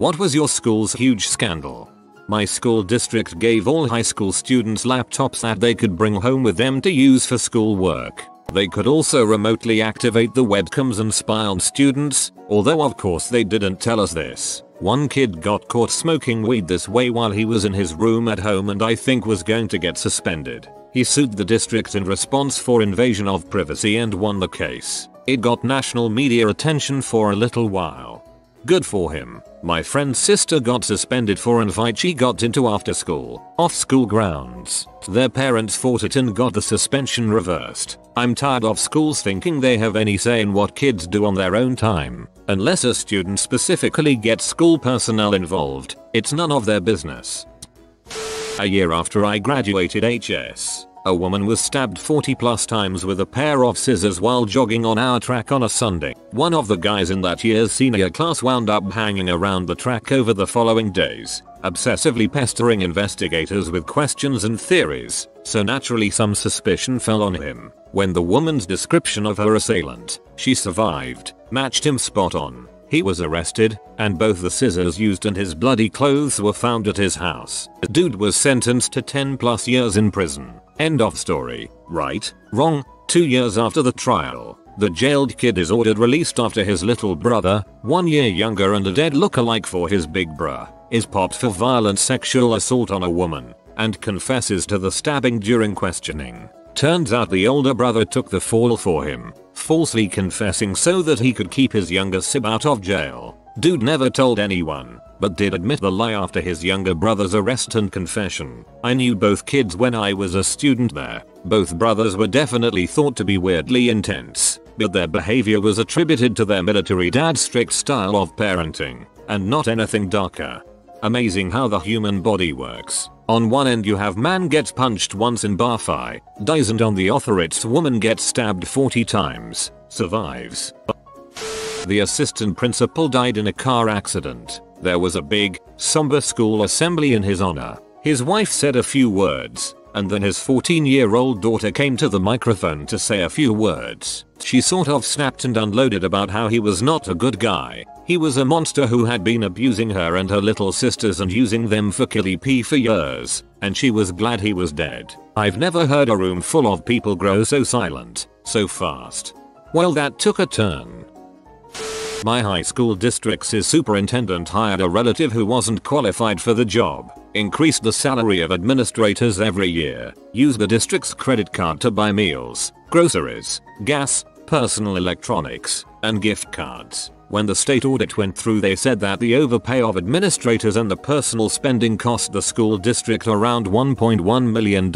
What was your school's huge scandal? My school district gave all high school students laptops that they could bring home with them to use for school work. They could also remotely activate the webcams and spy on students, although of course they didn't tell us this. One kid got caught smoking weed this way while he was in his room at home and I think was going to get suspended. He sued the district in response for invasion of privacy and won the case. It got national media attention for a little while. Good for him. My friend's sister got suspended for an fight she got into after school, off school grounds. Their parents fought it and got the suspension reversed. I'm tired of schools thinking they have any say in what kids do on their own time. Unless a student specifically gets school personnel involved, it's none of their business. A year after I graduated HS, a woman was stabbed 40 plus times with a pair of scissors while jogging on our track on a Sunday. One of the guys in that year's senior class wound up hanging around the track over the following days, obsessively pestering investigators with questions and theories, so naturally some suspicion fell on him. When the woman's description of her assailant, she survived, matched him spot on, he was arrested, and both the scissors used and his bloody clothes were found at his house. The dude was sentenced to 10 plus years in prison. End of story. Right? Wrong? Two years after the trial, the jailed kid is ordered released after his little brother, one year younger and a dead look-alike for his big bruh, is popped for violent sexual assault on a woman, and confesses to the stabbing during questioning. Turns out the older brother took the fall for him, falsely confessing so that he could keep his younger sib out of jail. Dude never told anyone, but did admit the lie after his younger brother's arrest and confession. I knew both kids when I was a student there. Both brothers were definitely thought to be weirdly intense, but their behavior was attributed to their military dad's strict style of parenting, and not anything darker. Amazing how the human body works. On one end you have man gets punched once in bar fight, dies and on the other it's woman gets stabbed 40 times, survives. The assistant principal died in a car accident. There was a big, somber school assembly in his honor. His wife said a few words, and then his 14 year old daughter came to the microphone to say a few words. She sort of snapped and unloaded about how he was not a good guy. He was a monster who had been abusing her and her little sisters and using them for killy pee for years, and she was glad he was dead. I've never heard a room full of people grow so silent, so fast. Well that took a turn. My high school district's superintendent hired a relative who wasn't qualified for the job, increased the salary of administrators every year, used the district's credit card to buy meals, groceries, gas, personal electronics, and gift cards. When the state audit went through they said that the overpay of administrators and the personal spending cost the school district around $1.1 million.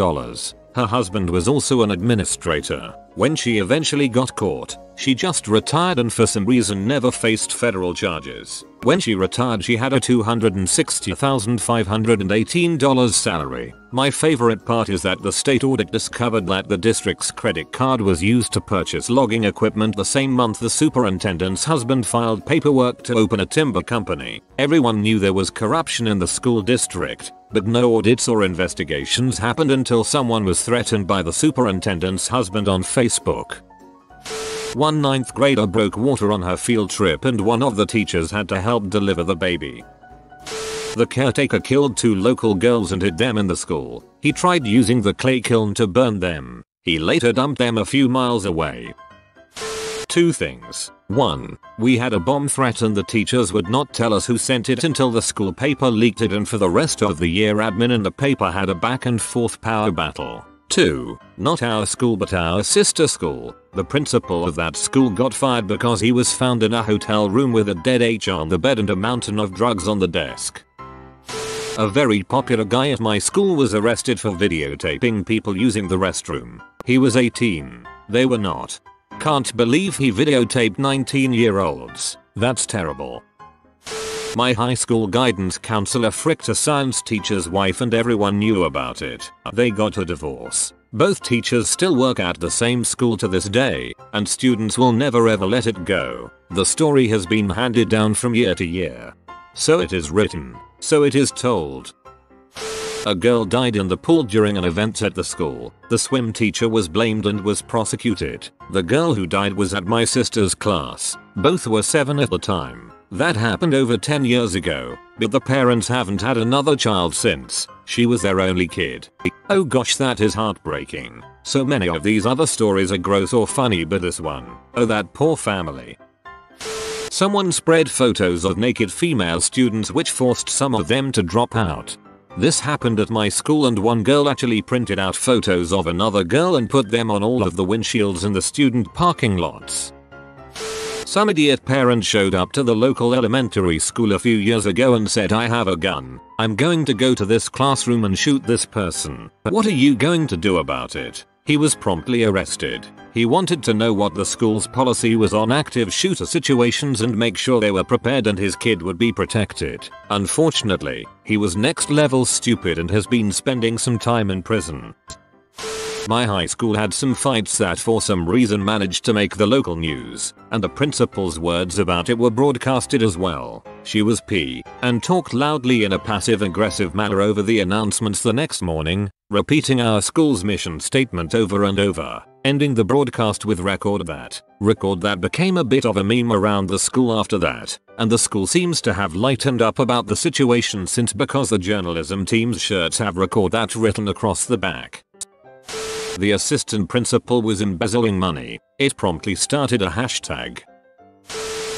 Her husband was also an administrator. When she eventually got caught, she just retired and for some reason never faced federal charges. When she retired she had a $260,518 salary. My favorite part is that the state audit discovered that the district's credit card was used to purchase logging equipment the same month the superintendent's husband filed paperwork to open a timber company. Everyone knew there was corruption in the school district, but no audits or investigations happened until someone was threatened by the superintendent's husband on Facebook. One ninth grader broke water on her field trip and one of the teachers had to help deliver the baby. The caretaker killed two local girls and hid them in the school. He tried using the clay kiln to burn them. He later dumped them a few miles away. Two things. 1. We had a bomb threat and the teachers would not tell us who sent it until the school paper leaked it and for the rest of the year admin and the paper had a back and forth power battle. 2. Not our school but our sister school. The principal of that school got fired because he was found in a hotel room with a dead H on the bed and a mountain of drugs on the desk. A very popular guy at my school was arrested for videotaping people using the restroom. He was 18. They were not. Can't believe he videotaped 19 year olds. That's terrible. My high school guidance counselor fricked a science teacher's wife and everyone knew about it. They got a divorce. Both teachers still work at the same school to this day, and students will never ever let it go. The story has been handed down from year to year. So it is written. So it is told. A girl died in the pool during an event at the school. The swim teacher was blamed and was prosecuted. The girl who died was at my sister's class. Both were 7 at the time. That happened over 10 years ago, but the parents haven't had another child since. She was their only kid. Oh gosh that is heartbreaking. So many of these other stories are gross or funny but this one, oh that poor family. Someone spread photos of naked female students which forced some of them to drop out. This happened at my school and one girl actually printed out photos of another girl and put them on all of the windshields in the student parking lots. Some idiot parent showed up to the local elementary school a few years ago and said I have a gun. I'm going to go to this classroom and shoot this person. What are you going to do about it? He was promptly arrested. He wanted to know what the school's policy was on active shooter situations and make sure they were prepared and his kid would be protected. Unfortunately, he was next level stupid and has been spending some time in prison. My high school had some fights that for some reason managed to make the local news, and the principal's words about it were broadcasted as well. She was P, and talked loudly in a passive aggressive manner over the announcements the next morning, repeating our school's mission statement over and over, ending the broadcast with record that. Record that became a bit of a meme around the school after that, and the school seems to have lightened up about the situation since because the journalism team's shirts have record that written across the back. The assistant principal was embezzling money. It promptly started a hashtag.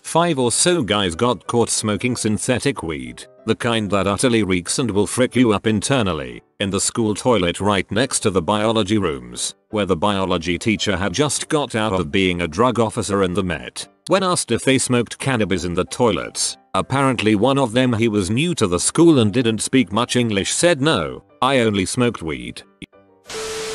Five or so guys got caught smoking synthetic weed, the kind that utterly reeks and will frick you up internally, in the school toilet right next to the biology rooms, where the biology teacher had just got out of being a drug officer in the Met. When asked if they smoked cannabis in the toilets, apparently one of them he was new to the school and didn't speak much English said no, I only smoked weed.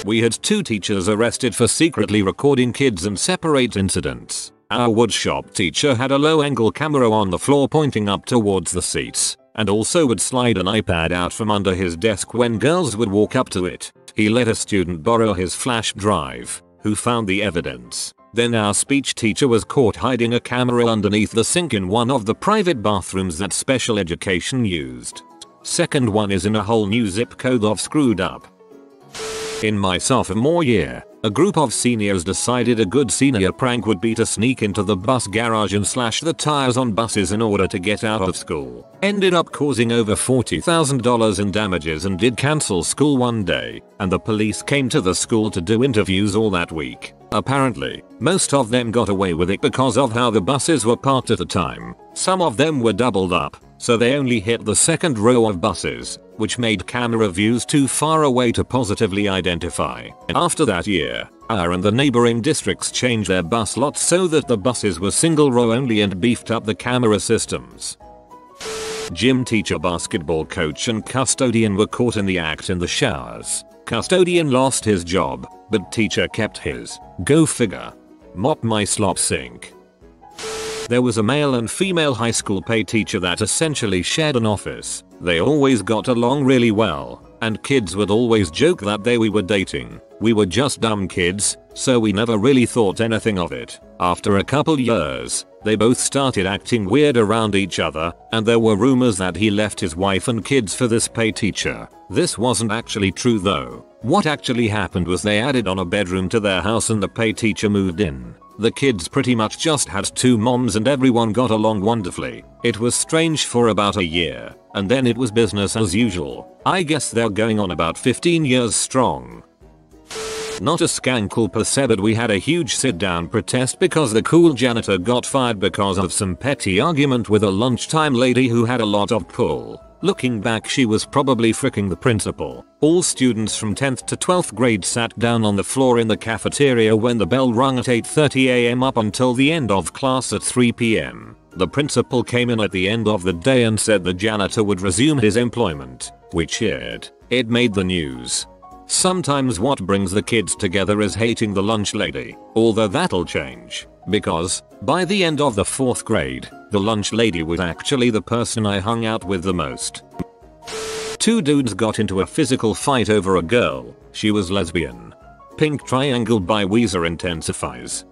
We had two teachers arrested for secretly recording kids in separate incidents. Our woodshop teacher had a low angle camera on the floor pointing up towards the seats, and also would slide an iPad out from under his desk when girls would walk up to it. He let a student borrow his flash drive, who found the evidence. Then our speech teacher was caught hiding a camera underneath the sink in one of the private bathrooms that special education used. Second one is in a whole new zip code of screwed up. In my sophomore year, a group of seniors decided a good senior prank would be to sneak into the bus garage and slash the tires on buses in order to get out of school. Ended up causing over $40,000 in damages and did cancel school one day, and the police came to the school to do interviews all that week. Apparently, most of them got away with it because of how the buses were parked at the time. Some of them were doubled up, so they only hit the second row of buses, which made camera views too far away to positively identify. After that year, our and the neighboring districts changed their bus lots so that the buses were single row only and beefed up the camera systems. Gym teacher, basketball coach and custodian were caught in the act in the showers. Custodian lost his job, but teacher kept his. Go figure. Mop my slop sink. There was a male and female high school PE teacher that essentially shared an office. They always got along really well, and kids would always joke that they we were dating. We were just dumb kids, so we never really thought anything of it. After a couple years, they both started acting weird around each other, and there were rumors that he left his wife and kids for this PE teacher. This wasn't actually true though. What actually happened was they added on a bedroom to their house and the PE teacher moved in. The kids pretty much just had two moms and everyone got along wonderfully. It was strange for about a year, and then it was business as usual. I guess they're going on about 15 years strong. Not a per se but we had a huge sit down protest because the cool janitor got fired because of some petty argument with a lunchtime lady who had a lot of pull. Looking back she was probably fricking the principal. All students from 10th to 12th grade sat down on the floor in the cafeteria when the bell rung at 8.30am up until the end of class at 3pm. The principal came in at the end of the day and said the janitor would resume his employment. We cheered. It made the news. Sometimes what brings the kids together is hating the lunch lady, although that'll change, because, by the end of the 4th grade, the lunch lady was actually the person I hung out with the most. Two dudes got into a physical fight over a girl, she was lesbian. Pink Triangle by Weezer intensifies.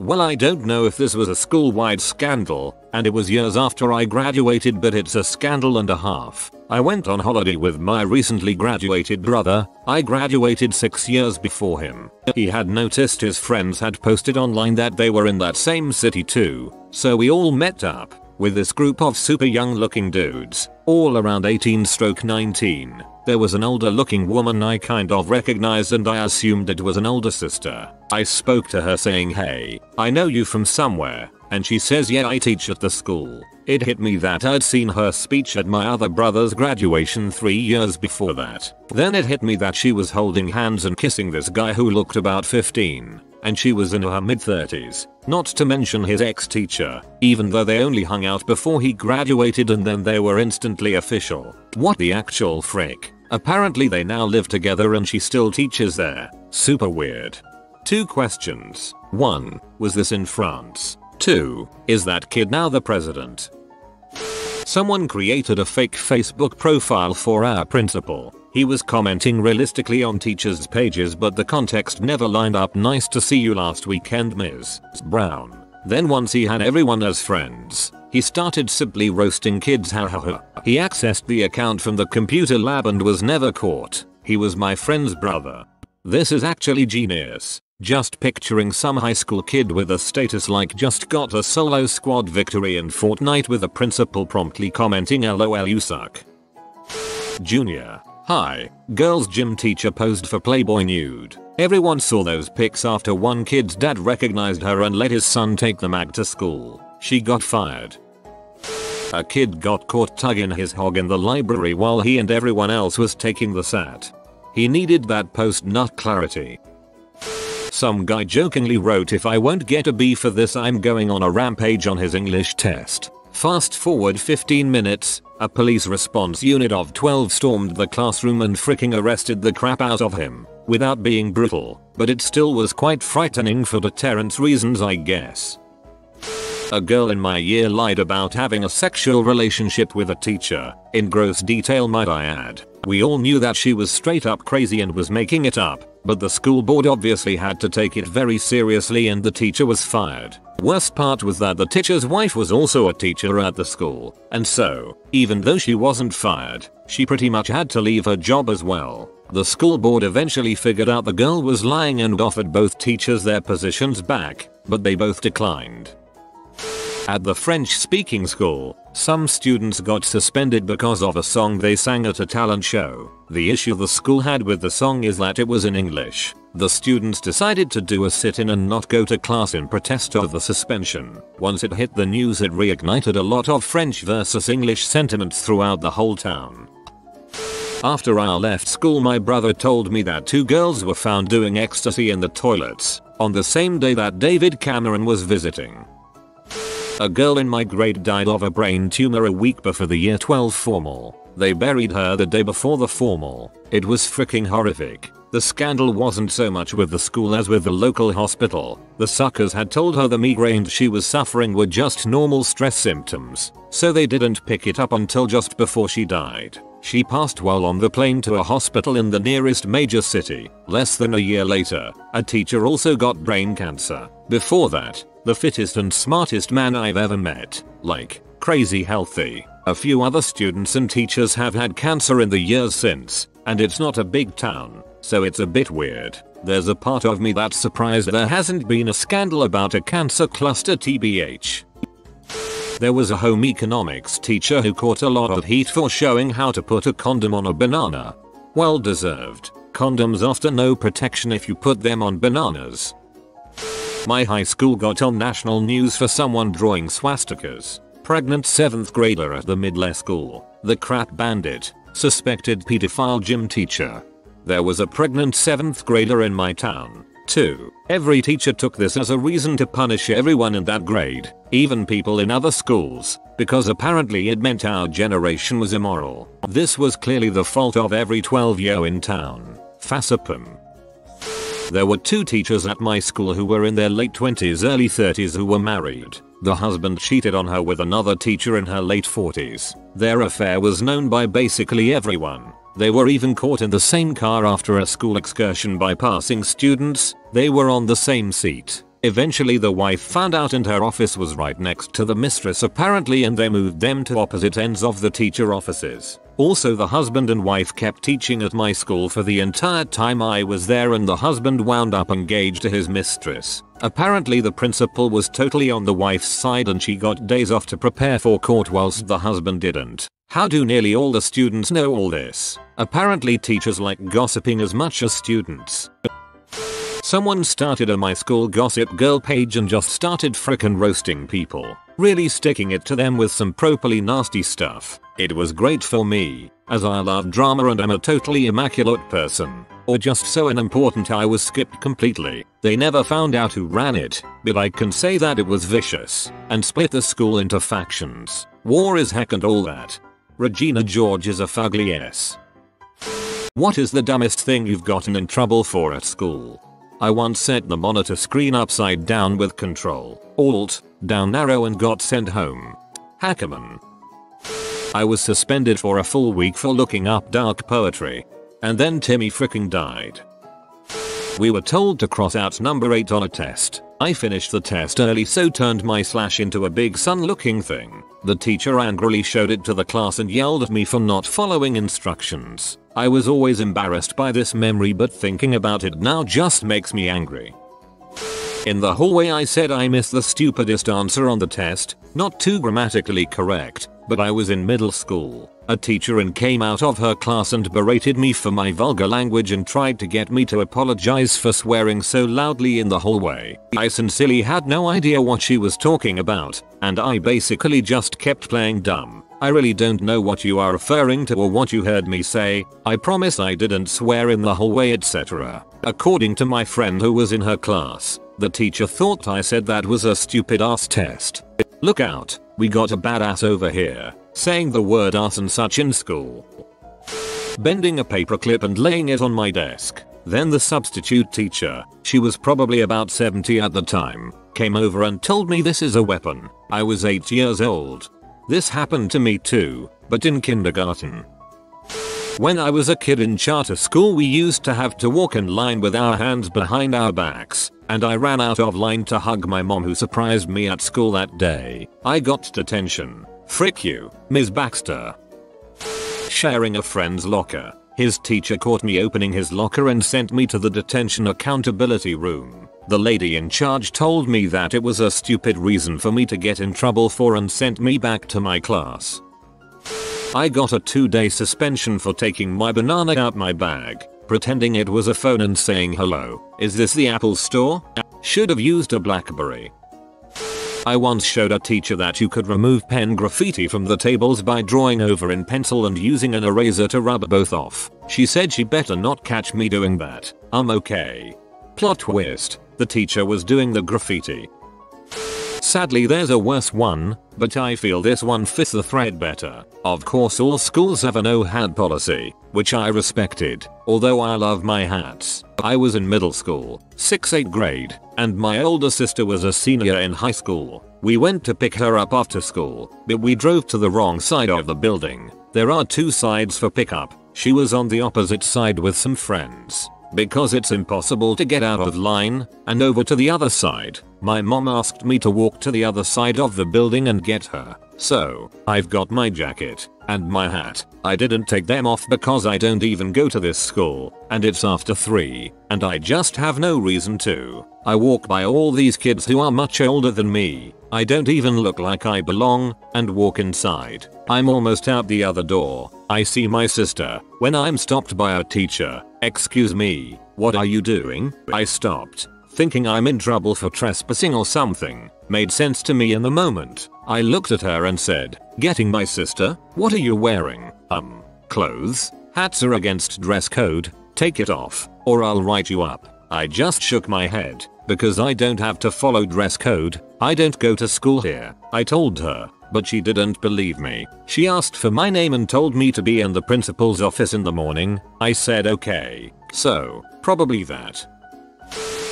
Well I don't know if this was a school-wide scandal, and it was years after I graduated but it's a scandal and a half. I went on holiday with my recently graduated brother, I graduated 6 years before him. He had noticed his friends had posted online that they were in that same city too, so we all met up. with this group of super young looking dudes, all around 18 stroke 19. There was an older looking woman I kind of recognized and I assumed it was an older sister. I spoke to her saying hey, I know you from somewhere, and she says yeah I teach at the school. It hit me that I'd seen her speech at my other brother's graduation 3 years before that. Then it hit me that she was holding hands and kissing this guy who looked about 15 and she was in her mid 30s, not to mention his ex-teacher, even though they only hung out before he graduated and then they were instantly official. What the actual frick? Apparently they now live together and she still teaches there. Super weird. Two questions. 1. Was this in France? 2. Is that kid now the president? Someone created a fake Facebook profile for our principal. He was commenting realistically on teachers' pages but the context never lined up nice to see you last weekend Ms. Brown. Then once he had everyone as friends, he started simply roasting kids ha ha ha. He accessed the account from the computer lab and was never caught. He was my friend's brother. This is actually genius. Just picturing some high school kid with a status like just got a solo squad victory in Fortnite with a principal promptly commenting lol you suck. Junior. Hi, girls gym teacher posed for Playboy nude. Everyone saw those pics after one kid's dad recognized her and let his son take the mag to school. She got fired. A kid got caught tugging his hog in the library while he and everyone else was taking the SAT. He needed that post nut clarity. Some guy jokingly wrote if I won't get a B for this I'm going on a rampage on his English test. Fast forward 15 minutes, a police response unit of 12 stormed the classroom and freaking arrested the crap out of him, without being brutal, but it still was quite frightening for deterrence reasons I guess. A girl in my year lied about having a sexual relationship with a teacher, in gross detail might I add. We all knew that she was straight up crazy and was making it up, but the school board obviously had to take it very seriously and the teacher was fired. Worst part was that the teacher's wife was also a teacher at the school, and so, even though she wasn't fired, she pretty much had to leave her job as well. The school board eventually figured out the girl was lying and offered both teachers their positions back, but they both declined. At the French speaking school, some students got suspended because of a song they sang at a talent show. The issue the school had with the song is that it was in English. The students decided to do a sit-in and not go to class in protest of the suspension. Once it hit the news it reignited a lot of French versus English sentiments throughout the whole town. After I left school my brother told me that two girls were found doing ecstasy in the toilets on the same day that David Cameron was visiting. A girl in my grade died of a brain tumor a week before the year 12 formal. They buried her the day before the formal. It was freaking horrific. The scandal wasn't so much with the school as with the local hospital. The suckers had told her the migraines she was suffering were just normal stress symptoms, so they didn't pick it up until just before she died. She passed while on the plane to a hospital in the nearest major city. Less than a year later, a teacher also got brain cancer. Before that, the fittest and smartest man I've ever met. Like, crazy healthy. A few other students and teachers have had cancer in the years since, and it's not a big town, so it's a bit weird. There's a part of me that's surprised there hasn't been a scandal about a cancer cluster tbh. There was a home economics teacher who caught a lot of heat for showing how to put a condom on a banana. Well deserved. Condoms offer no protection if you put them on bananas. My high school got on national news for someone drawing swastikas. Pregnant 7th grader at the middle school. The crap bandit. Suspected pedophile gym teacher. There was a pregnant 7th grader in my town. 2. Every teacher took this as a reason to punish everyone in that grade, even people in other schools, because apparently it meant our generation was immoral. This was clearly the fault of every 12 year in town. Fassapum. There were two teachers at my school who were in their late 20s early 30s who were married. The husband cheated on her with another teacher in her late 40s. Their affair was known by basically everyone. They were even caught in the same car after a school excursion by passing students. They were on the same seat. Eventually the wife found out and her office was right next to the mistress apparently and they moved them to opposite ends of the teacher offices. Also the husband and wife kept teaching at my school for the entire time I was there and the husband wound up engaged to his mistress. Apparently the principal was totally on the wife's side and she got days off to prepare for court whilst the husband didn't. How do nearly all the students know all this? Apparently teachers like gossiping as much as students. Someone started a my school gossip girl page and just started frickin' roasting people. Really sticking it to them with some properly nasty stuff. It was great for me, as I love drama and am a totally immaculate person. Or just so unimportant I was skipped completely. They never found out who ran it, but I can say that it was vicious, and split the school into factions. War is heck and all that. Regina George is a fugly s. What is the dumbest thing you've gotten in trouble for at school? I once set the monitor screen upside down with control, alt, down arrow and got sent home. Hackerman. I was suspended for a full week for looking up dark poetry. And then Timmy freaking died. We were told to cross out number 8 on a test. I finished the test early so turned my slash into a big sun looking thing. The teacher angrily showed it to the class and yelled at me for not following instructions. I was always embarrassed by this memory but thinking about it now just makes me angry. In the hallway I said I missed the stupidest answer on the test, not too grammatically correct, but I was in middle school. A teacher and came out of her class and berated me for my vulgar language and tried to get me to apologize for swearing so loudly in the hallway. I sincerely had no idea what she was talking about, and I basically just kept playing dumb. I really don't know what you are referring to or what you heard me say. I promise I didn't swear in the hallway etc. According to my friend who was in her class, the teacher thought I said that was a stupid ass test. Look out, we got a badass over here, saying the word ass and such in school. Bending a paperclip and laying it on my desk. Then the substitute teacher, she was probably about 70 at the time, came over and told me this is a weapon. I was 8 years old. This happened to me too, but in kindergarten. When I was a kid in charter school we used to have to walk in line with our hands behind our backs, and I ran out of line to hug my mom who surprised me at school that day. I got detention. Frick you, Ms. Baxter. Sharing a friend's locker. His teacher caught me opening his locker and sent me to the detention accountability room. The lady in charge told me that it was a stupid reason for me to get in trouble for and sent me back to my class. I got a 2 day suspension for taking my banana out my bag, pretending it was a phone and saying hello, is this the Apple store? Should have used a Blackberry. I once showed a teacher that you could remove pen graffiti from the tables by drawing over in pencil and using an eraser to rub both off. She said she better not catch me doing that. I'm okay. Plot twist. The teacher was doing the graffiti. Sadly there's a worse one, but I feel this one fits the thread better. Of course all schools have a no hat policy, which I respected, although I love my hats. I was in middle school, 6th 8th grade, and my older sister was a senior in high school. We went to pick her up after school, but we drove to the wrong side of the building. There are two sides for pickup. She was on the opposite side with some friends. Because it's impossible to get out of line and over to the other side, my mom asked me to walk to the other side of the building and get her. So, I've got my jacket and my hat. I didn't take them off because I don't even go to this school, and it's after 3, and I just have no reason to. I walk by all these kids who are much older than me. I don't even look like I belong, and walk inside. I'm almost out the other door. I see my sister, when I'm stopped by a teacher. Excuse me, what are you doing? I stopped, thinking I'm in trouble for trespassing or something. Made sense to me in the moment. I looked at her and said, getting my sister? What are you wearing? Um, clothes? Hats are against dress code, take it off, or I'll write you up. I just shook my head, because I don't have to follow dress code, I don't go to school here. I told her, but she didn't believe me. She asked for my name and told me to be in the principal's office in the morning. I said okay. So, probably that.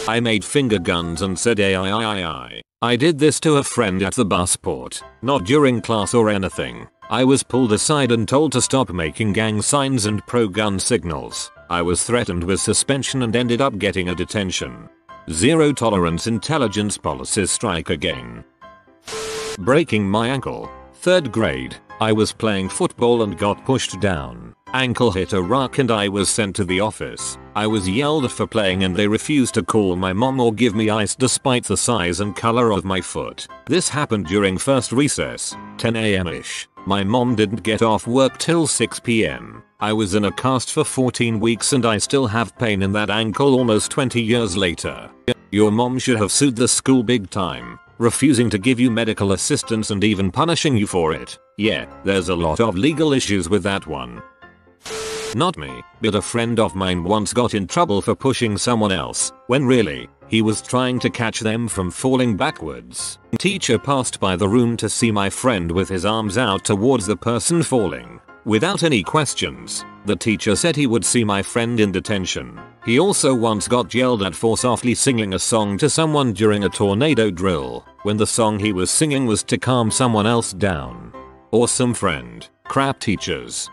I made finger guns and said AI. I did this to a friend at the busport, not during class or anything. I was pulled aside and told to stop making gang signs and pro-gun signals. I was threatened with suspension and ended up getting a detention. Zero tolerance intelligence policies strike again. Breaking my ankle. 3rd grade. I was playing football and got pushed down. Ankle hit a rock and I was sent to the office. I was yelled at for playing and they refused to call my mom or give me ice despite the size and color of my foot. This happened during first recess, 10am ish. My mom didn't get off work till 6pm. I was in a cast for 14 weeks and I still have pain in that ankle almost 20 years later. Your mom should have sued the school big time, refusing to give you medical assistance and even punishing you for it. Yeah, there's a lot of legal issues with that one. Not me, but a friend of mine once got in trouble for pushing someone else, when really, he was trying to catch them from falling backwards. Teacher passed by the room to see my friend with his arms out towards the person falling. Without any questions, the teacher said he would see my friend in detention. He also once got yelled at for softly singing a song to someone during a tornado drill, when the song he was singing was to calm someone else down. Awesome friend. Crap teachers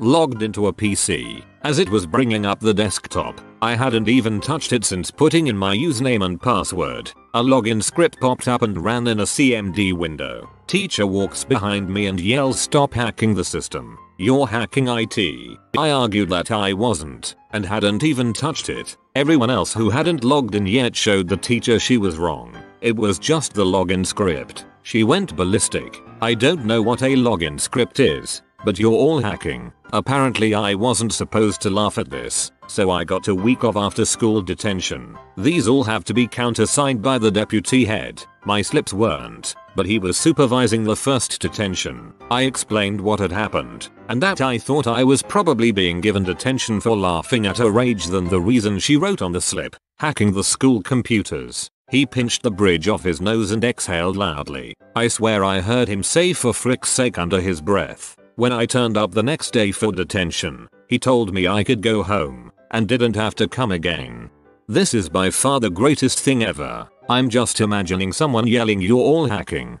logged into a PC. As it was bringing up the desktop, I hadn't even touched it since putting in my username and password. A login script popped up and ran in a CMD window. Teacher walks behind me and yells stop hacking the system. You're hacking IT. I argued that I wasn't, and hadn't even touched it. Everyone else who hadn't logged in yet showed the teacher she was wrong. It was just the login script. She went ballistic. I don't know what a login script is, but you're all hacking. Apparently I wasn't supposed to laugh at this, so I got a week of after school detention. These all have to be countersigned by the deputy head. My slips weren't, but he was supervising the first detention. I explained what had happened, and that I thought I was probably being given detention for laughing at her age than the reason she wrote on the slip, hacking the school computers. He pinched the bridge off his nose and exhaled loudly. I swear I heard him say for frick's sake under his breath. When I turned up the next day for detention, he told me I could go home and didn't have to come again. This is by far the greatest thing ever. I'm just imagining someone yelling you're all hacking.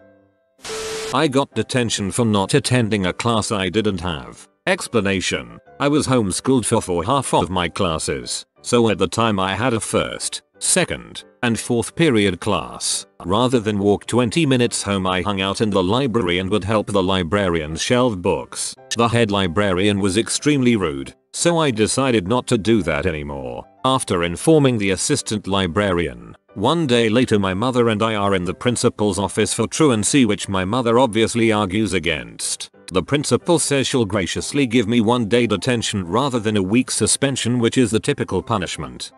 I got detention for not attending a class I didn't have. Explanation. I was homeschooled for for half of my classes, so at the time I had a first, second, and fourth period class. Rather than walk 20 minutes home I hung out in the library and would help the librarian shelve books. The head librarian was extremely rude, so I decided not to do that anymore. After informing the assistant librarian, one day later my mother and I are in the principal's office for truancy which my mother obviously argues against. The principal says she'll graciously give me one day detention rather than a week suspension which is the typical punishment.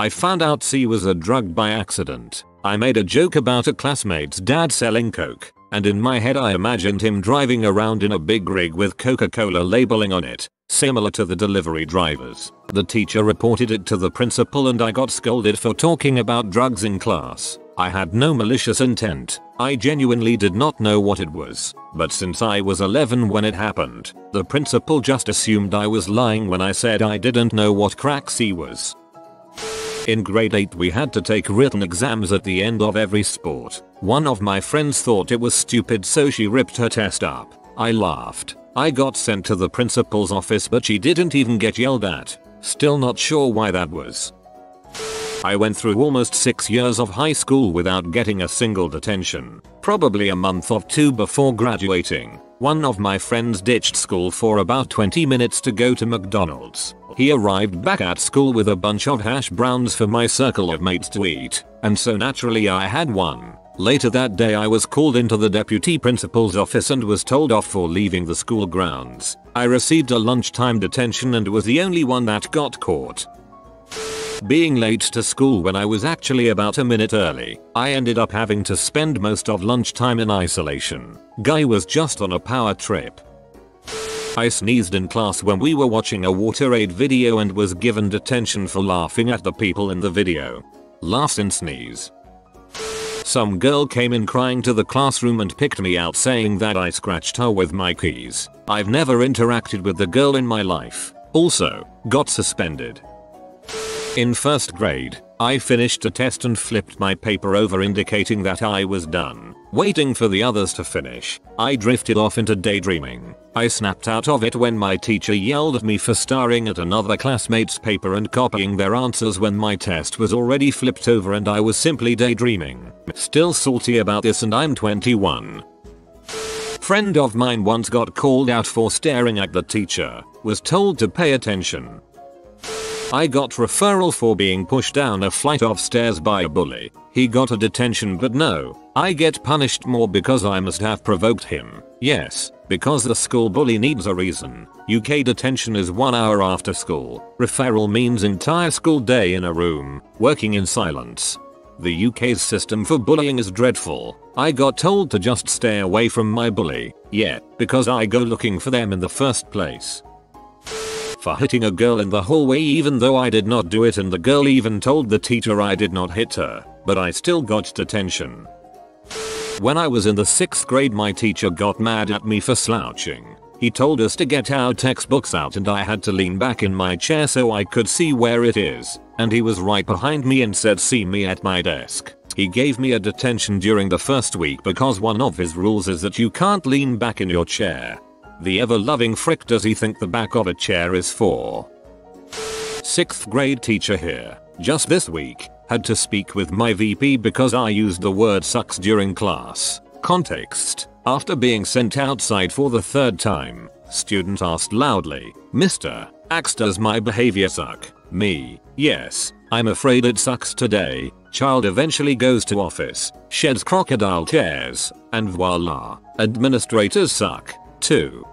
I found out C was a drug by accident. I made a joke about a classmate's dad selling coke, and in my head I imagined him driving around in a big rig with Coca-Cola labeling on it, similar to the delivery drivers. The teacher reported it to the principal and I got scolded for talking about drugs in class. I had no malicious intent, I genuinely did not know what it was, but since I was 11 when it happened, the principal just assumed I was lying when I said I didn't know what crack C was. In grade 8 we had to take written exams at the end of every sport. One of my friends thought it was stupid so she ripped her test up. I laughed. I got sent to the principal's office but she didn't even get yelled at. Still not sure why that was. I went through almost 6 years of high school without getting a single detention. Probably a month or two before graduating. One of my friends ditched school for about 20 minutes to go to McDonald's. He arrived back at school with a bunch of hash browns for my circle of mates to eat, and so naturally I had one. Later that day I was called into the deputy principal's office and was told off for leaving the school grounds. I received a lunchtime detention and was the only one that got caught. Being late to school when I was actually about a minute early, I ended up having to spend most of lunchtime in isolation. Guy was just on a power trip. I sneezed in class when we were watching a WaterAid video and was given detention for laughing at the people in the video. Laughs and sneeze. Some girl came in crying to the classroom and picked me out saying that I scratched her with my keys. I've never interacted with the girl in my life. Also, got suspended. In first grade, I finished a test and flipped my paper over indicating that I was done. Waiting for the others to finish, I drifted off into daydreaming. I snapped out of it when my teacher yelled at me for staring at another classmate's paper and copying their answers when my test was already flipped over and I was simply daydreaming. Still salty about this and I'm 21. Friend of mine once got called out for staring at the teacher, was told to pay attention, I got referral for being pushed down a flight of stairs by a bully. He got a detention but no, I get punished more because I must have provoked him. Yes, because the school bully needs a reason. UK detention is 1 hour after school. Referral means entire school day in a room, working in silence. The UK's system for bullying is dreadful. I got told to just stay away from my bully. Yeah, because I go looking for them in the first place for hitting a girl in the hallway even though I did not do it and the girl even told the teacher I did not hit her, but I still got detention. When I was in the 6th grade my teacher got mad at me for slouching. He told us to get our textbooks out and I had to lean back in my chair so I could see where it is, and he was right behind me and said see me at my desk. He gave me a detention during the first week because one of his rules is that you can't lean back in your chair. The ever-loving frick does he think the back of a chair is for? 6th grade teacher here, just this week, had to speak with my VP because I used the word sucks during class. Context, after being sent outside for the third time, student asked loudly, Mr. Axe does my behavior suck? Me, yes, I'm afraid it sucks today. Child eventually goes to office, sheds crocodile tears, and voila, administrators suck. 2.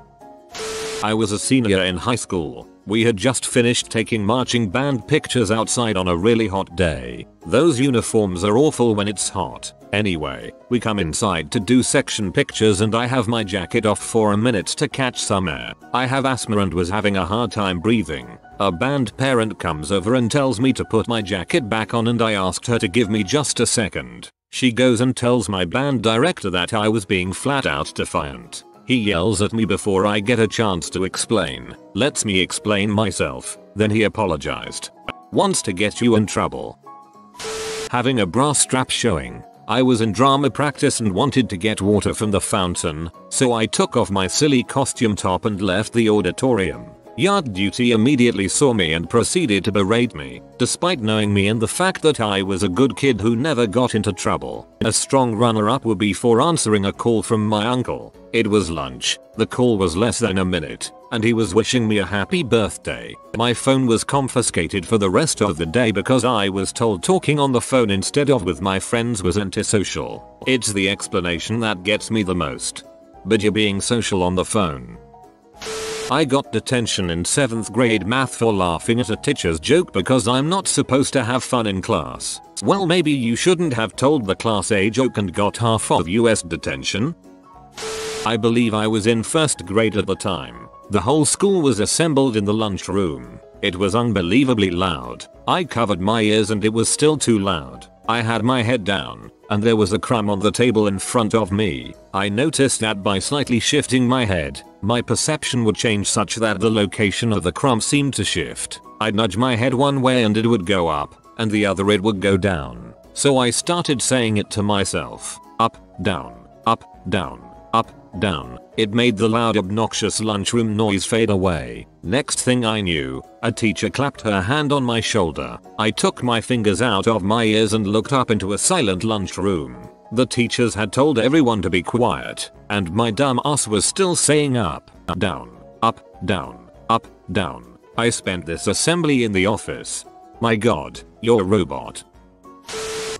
I was a senior in high school. We had just finished taking marching band pictures outside on a really hot day. Those uniforms are awful when it's hot. Anyway, we come inside to do section pictures and I have my jacket off for a minute to catch some air. I have asthma and was having a hard time breathing. A band parent comes over and tells me to put my jacket back on and I asked her to give me just a second. She goes and tells my band director that I was being flat out defiant. He yells at me before I get a chance to explain, lets me explain myself, then he apologized. Wants to get you in trouble. Having a bra strap showing, I was in drama practice and wanted to get water from the fountain, so I took off my silly costume top and left the auditorium. Yard duty immediately saw me and proceeded to berate me, despite knowing me and the fact that I was a good kid who never got into trouble. A strong runner-up would be for answering a call from my uncle. It was lunch, the call was less than a minute, and he was wishing me a happy birthday. My phone was confiscated for the rest of the day because I was told talking on the phone instead of with my friends was antisocial. It's the explanation that gets me the most. But you're being social on the phone. I got detention in 7th grade math for laughing at a teacher's joke because I'm not supposed to have fun in class. Well maybe you shouldn't have told the class a joke and got half of US detention. I believe I was in 1st grade at the time. The whole school was assembled in the lunchroom. It was unbelievably loud. I covered my ears and it was still too loud. I had my head down, and there was a crumb on the table in front of me. I noticed that by slightly shifting my head, my perception would change such that the location of the crumb seemed to shift. I'd nudge my head one way and it would go up, and the other it would go down. So I started saying it to myself. Up, down, up, down, up, down. It made the loud obnoxious lunchroom noise fade away. Next thing I knew, a teacher clapped her hand on my shoulder. I took my fingers out of my ears and looked up into a silent lunchroom. The teachers had told everyone to be quiet, and my dumb ass was still saying up, down, up, down, up, down. I spent this assembly in the office. My god, you're a robot.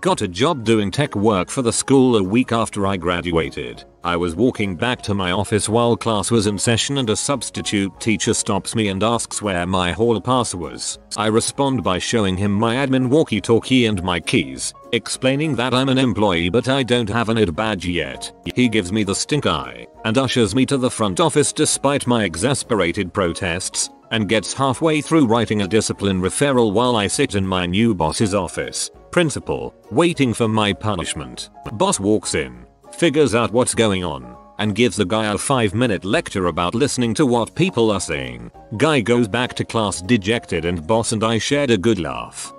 Got a job doing tech work for the school a week after I graduated. I was walking back to my office while class was in session and a substitute teacher stops me and asks where my hall pass was. I respond by showing him my admin walkie talkie and my keys, explaining that I'm an employee but I don't have an ID badge yet. He gives me the stink eye and ushers me to the front office despite my exasperated protests and gets halfway through writing a discipline referral while I sit in my new boss's office. Principal, waiting for my punishment. Boss walks in, figures out what's going on, and gives the guy a 5 minute lecture about listening to what people are saying. Guy goes back to class dejected and boss and I shared a good laugh.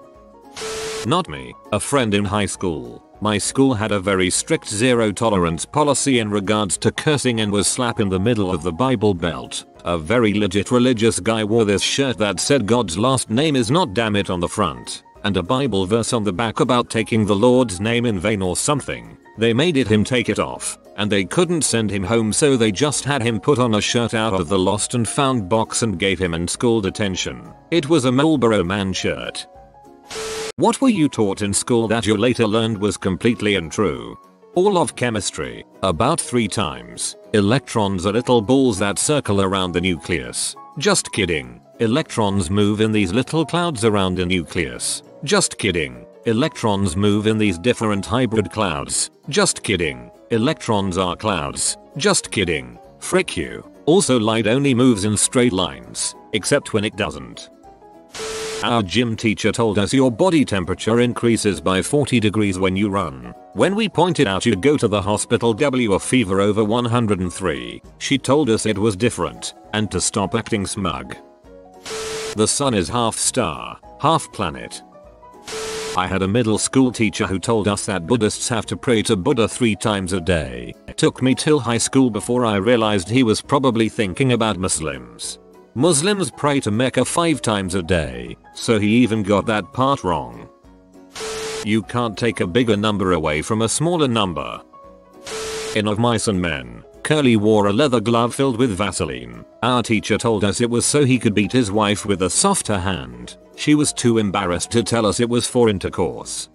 Not me, a friend in high school. My school had a very strict zero tolerance policy in regards to cursing and was slap in the middle of the Bible Belt. A very legit religious guy wore this shirt that said God's last name is not damn it on the front, and a Bible verse on the back about taking the Lord's name in vain or something. They made it him take it off, and they couldn't send him home so they just had him put on a shirt out of the lost and found box and gave him and school detention. It was a Marlboro Man shirt. What were you taught in school that you later learned was completely untrue? All of chemistry, about 3 times. Electrons are little balls that circle around the nucleus. Just kidding. Electrons move in these little clouds around a nucleus. Just kidding. Electrons move in these different hybrid clouds. Just kidding. Electrons are clouds. Just kidding. Frick you. Also light only moves in straight lines. Except when it doesn't. Our gym teacher told us your body temperature increases by 40 degrees when you run. When we pointed out you go to the hospital W a fever over 103, she told us it was different, and to stop acting smug. The sun is half star, half planet. I had a middle school teacher who told us that Buddhists have to pray to Buddha three times a day. It took me till high school before I realized he was probably thinking about Muslims. Muslims pray to Mecca 5 times a day, so he even got that part wrong. You can't take a bigger number away from a smaller number. In Of Mice and Men, Curly wore a leather glove filled with Vaseline. Our teacher told us it was so he could beat his wife with a softer hand. She was too embarrassed to tell us it was for intercourse.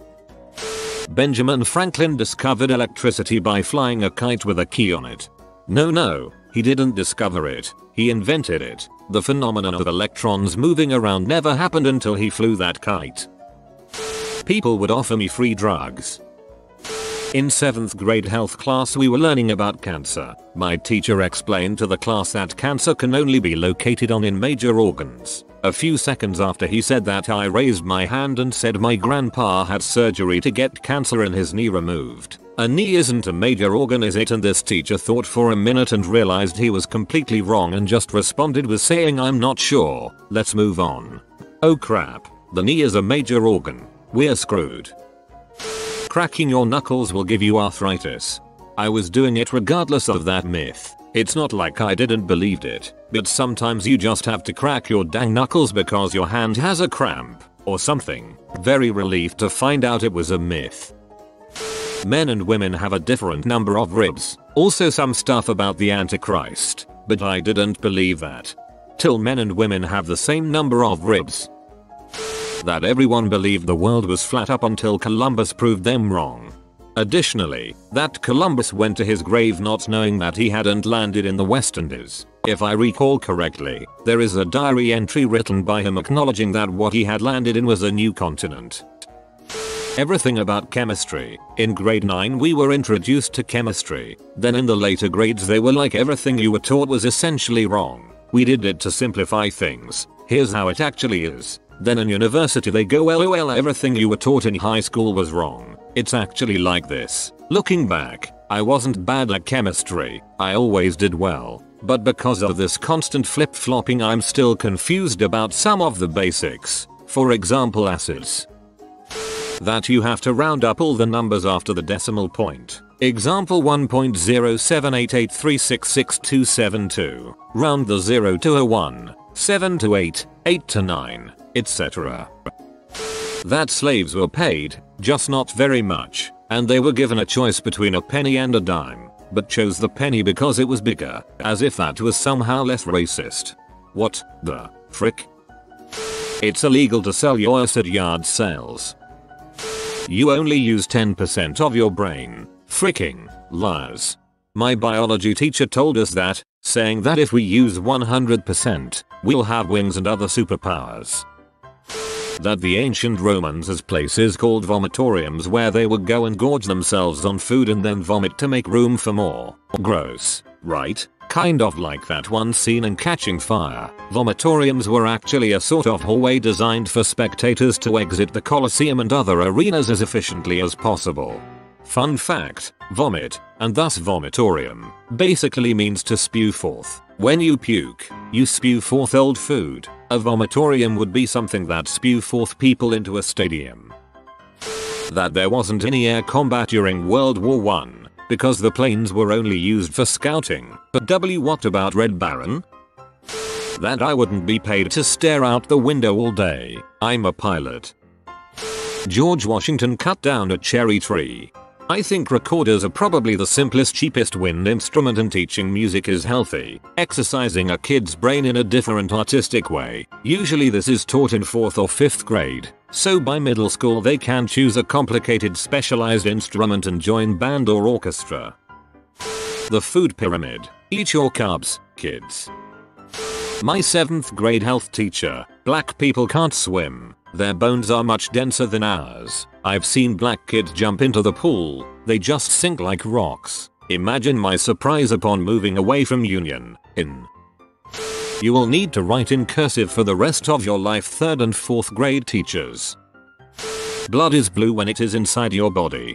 Benjamin Franklin discovered electricity by flying a kite with a key on it. No no, he didn't discover it, he invented it. The phenomenon of electrons moving around never happened until he flew that kite. People would offer me free drugs. In 7th grade health class we were learning about cancer. My teacher explained to the class that cancer can only be located on in major organs. A few seconds after he said that I raised my hand and said my grandpa had surgery to get cancer in his knee removed. A knee isn't a major organ is it and this teacher thought for a minute and realized he was completely wrong and just responded with saying I'm not sure, let's move on. Oh crap, the knee is a major organ, we're screwed. Cracking your knuckles will give you arthritis. I was doing it regardless of that myth. It's not like I didn't believe it, but sometimes you just have to crack your dang knuckles because your hand has a cramp, or something. Very relieved to find out it was a myth. Men and women have a different number of ribs. Also some stuff about the Antichrist. But I didn't believe that. Till men and women have the same number of ribs. That everyone believed the world was flat up until Columbus proved them wrong. Additionally, that Columbus went to his grave not knowing that he hadn't landed in the West Indies. If I recall correctly, there is a diary entry written by him acknowledging that what he had landed in was a new continent. Everything about chemistry. In grade 9 we were introduced to chemistry. Then in the later grades they were like everything you were taught was essentially wrong. We did it to simplify things. Here's how it actually is. Then in university they go lol everything you were taught in high school was wrong. It's actually like this. Looking back, I wasn't bad at chemistry. I always did well. But because of this constant flip flopping I'm still confused about some of the basics. For example acids that you have to round up all the numbers after the decimal point. Example 1.07883666272. Round the 0 to a 1, 7 to 8, 8 to 9, etc. That slaves were paid, just not very much, and they were given a choice between a penny and a dime, but chose the penny because it was bigger, as if that was somehow less racist. What the frick? It's illegal to sell yours at yard sales. You only use 10% of your brain. Fricking liars. My biology teacher told us that, saying that if we use 100%, we'll have wings and other superpowers. That the ancient Romans has places called vomitoriums where they would go and gorge themselves on food and then vomit to make room for more. Gross, right? Kind of like that one scene in Catching Fire. Vomitoriums were actually a sort of hallway designed for spectators to exit the Colosseum and other arenas as efficiently as possible. Fun fact, vomit, and thus vomitorium, basically means to spew forth. When you puke, you spew forth old food. A vomitorium would be something that spew forth people into a stadium. That there wasn't any air combat during World War I, because the planes were only used for scouting. But W what about Red Baron? That I wouldn't be paid to stare out the window all day. I'm a pilot. George Washington cut down a cherry tree. I think recorders are probably the simplest cheapest wind instrument and teaching music is healthy, exercising a kid's brain in a different artistic way. Usually this is taught in 4th or 5th grade, so by middle school they can choose a complicated specialized instrument and join band or orchestra. The food pyramid. Eat your carbs, kids. My 7th grade health teacher, black people can't swim. Their bones are much denser than ours. I've seen black kids jump into the pool, they just sink like rocks. Imagine my surprise upon moving away from Union, in. You will need to write in cursive for the rest of your life 3rd and 4th grade teachers. Blood is blue when it is inside your body.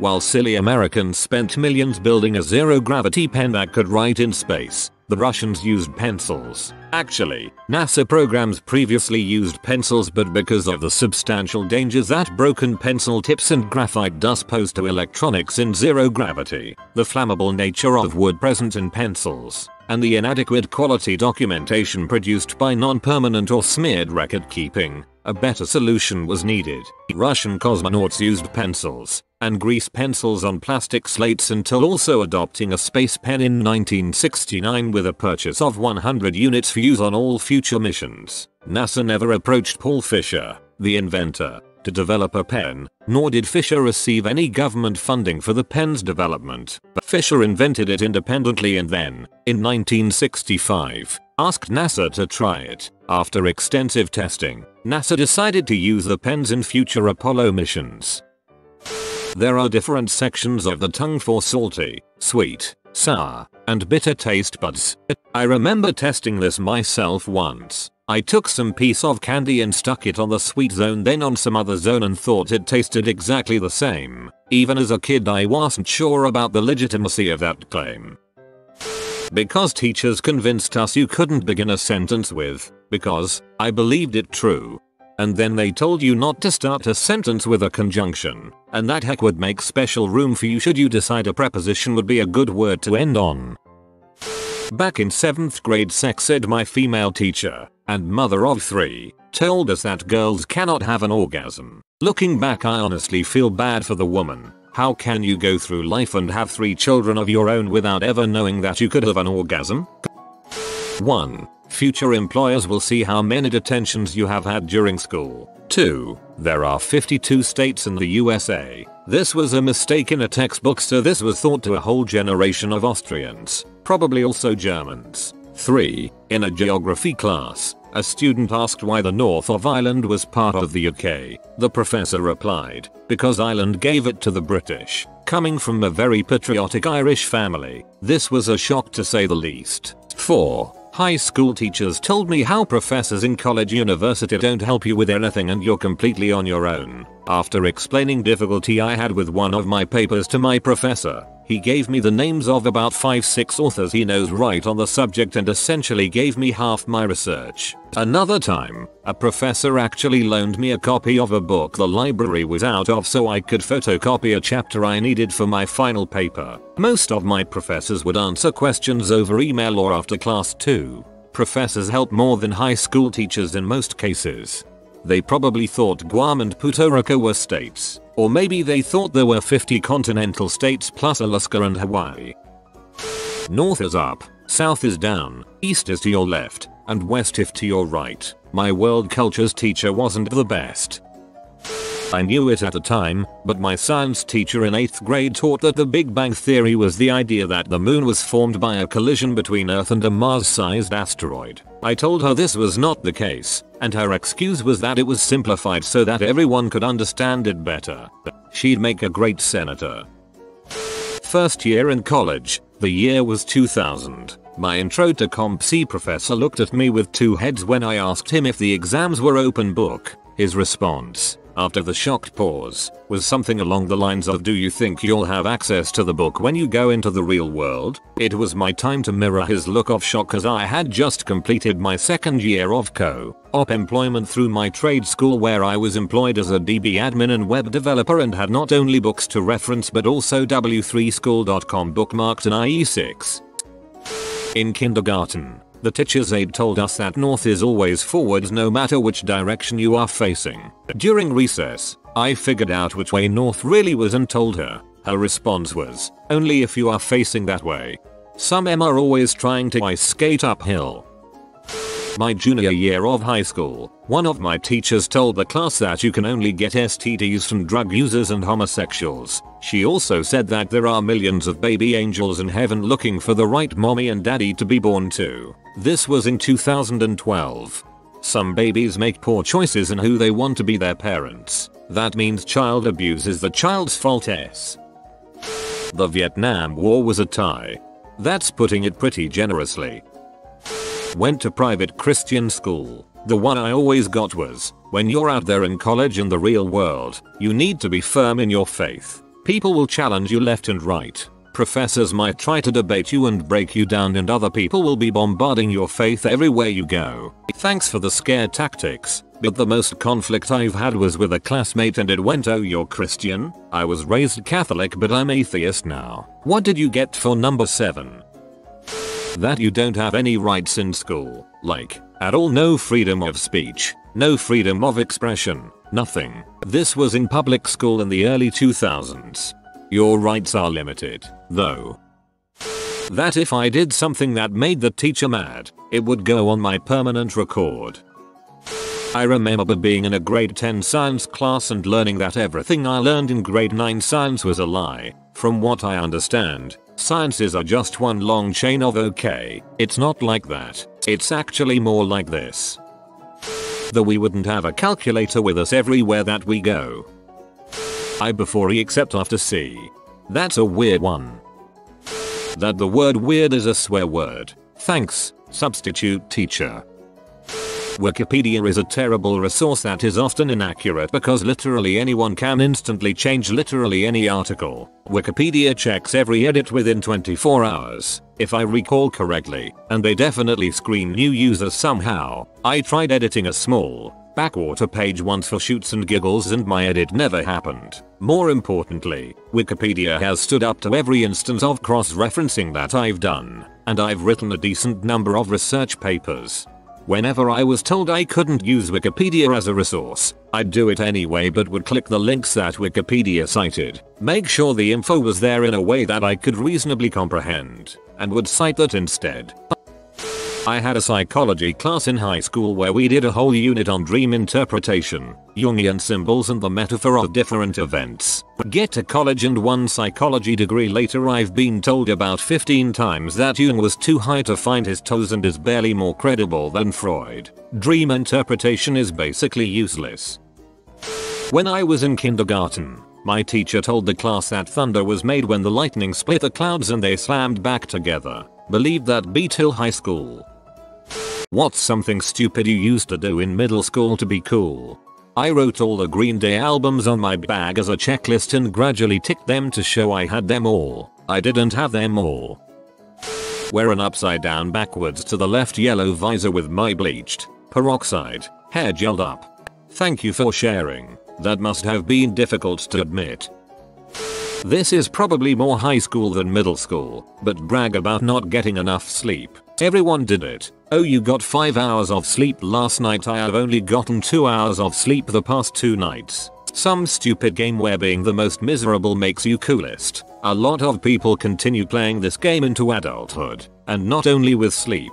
While silly Americans spent millions building a zero gravity pen that could write in space, the Russians used pencils. Actually, NASA programs previously used pencils but because of the substantial dangers that broken pencil tips and graphite dust pose to electronics in zero gravity, the flammable nature of wood present in pencils, and the inadequate quality documentation produced by non-permanent or smeared record keeping, a better solution was needed. Russian cosmonauts used pencils, and grease pencils on plastic slates until also adopting a space pen in 1969 with a purchase of 100 units for use on all future missions. NASA never approached Paul Fisher, the inventor, to develop a pen, nor did Fisher receive any government funding for the pen's development. But Fisher invented it independently and then, in 1965, asked NASA to try it. After extensive testing, NASA decided to use the pens in future Apollo missions. There are different sections of the tongue for salty, sweet, sour, and bitter taste buds. I remember testing this myself once. I took some piece of candy and stuck it on the sweet zone then on some other zone and thought it tasted exactly the same. Even as a kid I wasn't sure about the legitimacy of that claim. Because teachers convinced us you couldn't begin a sentence with, because, I believed it true. And then they told you not to start a sentence with a conjunction, and that heck would make special room for you should you decide a preposition would be a good word to end on. Back in 7th grade sex ed my female teacher, and mother of three, told us that girls cannot have an orgasm. Looking back I honestly feel bad for the woman. How can you go through life and have three children of your own without ever knowing that you could have an orgasm? 1. Future employers will see how many detentions you have had during school. 2. There are 52 states in the USA. This was a mistake in a textbook so this was thought to a whole generation of Austrians, probably also Germans. 3. In a geography class, a student asked why the north of Ireland was part of the UK. The professor replied, because Ireland gave it to the British. Coming from a very patriotic Irish family, this was a shock to say the least. 4. High school teachers told me how professors in college university don't help you with anything and you're completely on your own. After explaining difficulty I had with one of my papers to my professor, he gave me the names of about 5-6 authors he knows right on the subject and essentially gave me half my research. Another time, a professor actually loaned me a copy of a book the library was out of so I could photocopy a chapter I needed for my final paper. Most of my professors would answer questions over email or after class too. Professors help more than high school teachers in most cases. They probably thought Guam and Puerto Rico were states. Or maybe they thought there were 50 continental states plus Alaska and Hawaii. North is up, south is down, east is to your left, and west if to your right. My world cultures teacher wasn't the best. I knew it at the time, but my science teacher in 8th grade taught that the Big Bang Theory was the idea that the moon was formed by a collision between Earth and a Mars-sized asteroid. I told her this was not the case, and her excuse was that it was simplified so that everyone could understand it better. She'd make a great senator. First year in college, the year was 2000. My intro to Comp Sci professor looked at me with two heads when I asked him if the exams were open book. His response, after the shocked pause, was something along the lines of do you think you'll have access to the book when you go into the real world? It was my time to mirror his look of shock as I had just completed my second year of co-op employment through my trade school where I was employed as a DB admin and web developer and had not only books to reference but also w3school.com bookmarked in IE6. In kindergarten, the teacher's aide told us that north is always forwards no matter which direction you are facing. During recess, I figured out which way north really was and told her. Her response was, only if you are facing that way. Some M are always trying to ice skate uphill. My junior year of high school, one of my teachers told the class that you can only get STDs from drug users and homosexuals. She also said that there are millions of baby angels in heaven looking for the right mommy and daddy to be born to. This was in 2012. Some babies make poor choices in who they want to be their parents. That means child abuse is the child's fault s. The Vietnam War was a tie. That's putting it pretty generously. Went to private Christian school. The one I always got was, when you're out there in college in the real world, you need to be firm in your faith. People will challenge you left and right. Professors might try to debate you and break you down and other people will be bombarding your faith everywhere you go. Thanks for the scare tactics, but the most conflict I've had was with a classmate and it went oh you're Christian? I was raised Catholic but I'm atheist now. What did you get for number 7? That you don't have any rights in school, like, at all no freedom of speech, no freedom of expression, nothing. This was in public school in the early 2000s. Your rights are limited, though. That if I did something that made the teacher mad, it would go on my permanent record. I remember being in a grade 10 science class and learning that everything I learned in grade 9 science was a lie. From what I understand, sciences are just one long chain of okay, it's not like that. It's actually more like this. Though we wouldn't have a calculator with us everywhere that we go. I before E except after C. That's a weird one. That the word weird is a swear word. Thanks, substitute teacher. Wikipedia is a terrible resource that is often inaccurate because literally anyone can instantly change literally any article. Wikipedia checks every edit within 24 hours, if I recall correctly, and they definitely screen new users somehow. I tried editing a small, backwater page once for shoots and giggles and my edit never happened. More importantly, Wikipedia has stood up to every instance of cross-referencing that I've done, and I've written a decent number of research papers. Whenever I was told I couldn't use Wikipedia as a resource, I'd do it anyway but would click the links that Wikipedia cited, make sure the info was there in a way that I could reasonably comprehend, and would cite that instead. I had a psychology class in high school where we did a whole unit on dream interpretation, Jungian symbols and the metaphor of different events. Get to college and one psychology degree later I've been told about 15 times that Jung was too high to find his toes and is barely more credible than Freud. Dream interpretation is basically useless. When I was in kindergarten, my teacher told the class that thunder was made when the lightning split the clouds and they slammed back together. Believe that beat till high school. What's something stupid you used to do in middle school to be cool? I wrote all the Green Day albums on my bag as a checklist and gradually ticked them to show I had them all. I didn't have them all. Wear an upside down backwards to the left yellow visor with my bleached peroxide hair gelled up. Thank you for sharing. That must have been difficult to admit. This is probably more high school than middle school, but brag about not getting enough sleep. Everyone did it. Oh you got 5 hours of sleep last night I have only gotten 2 hours of sleep the past 2 nights. Some stupid game where being the most miserable makes you coolest. A lot of people continue playing this game into adulthood, and not only with sleep.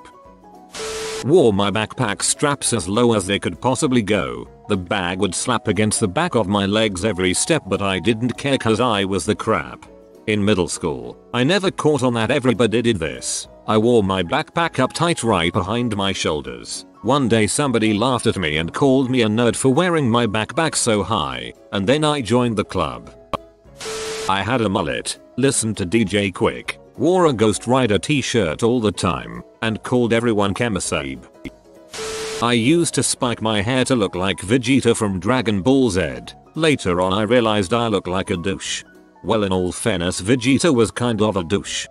Wore my backpack straps as low as they could possibly go. The bag would slap against the back of my legs every step but I didn't care cause I was the crap. In middle school, I never caught on that everybody did this. I wore my backpack up tight right behind my shoulders. One day somebody laughed at me and called me a nerd for wearing my backpack so high, and then I joined the club. I had a mullet, listened to DJ Quik, wore a Ghost Rider t-shirt all the time, and called everyone Kemosabe. I used to spike my hair to look like Vegeta from Dragon Ball Z. Later on I realized I look like a douche. Well in all fairness Vegeta was kind of a douche.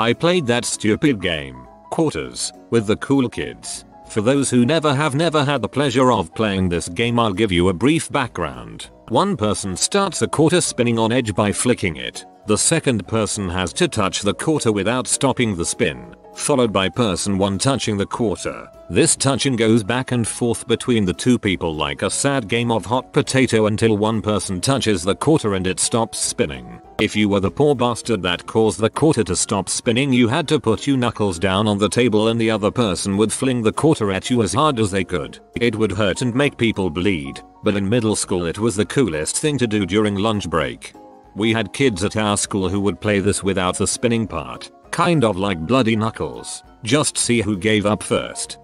I played that stupid game, Quarters, with the cool kids. For those who never have never had the pleasure of playing this game I'll give you a brief background. One person starts a quarter spinning on edge by flicking it. The second person has to touch the quarter without stopping the spin, followed by person 1 touching the quarter. This touching goes back and forth between the two people like a sad game of hot potato until one person touches the quarter and it stops spinning. If you were the poor bastard that caused the quarter to stop spinning you had to put your knuckles down on the table and the other person would fling the quarter at you as hard as they could. It would hurt and make people bleed, but in middle school it was the coolest thing to do during lunch break. We had kids at our school who would play this without the spinning part, kind of like bloody knuckles, just see who gave up first.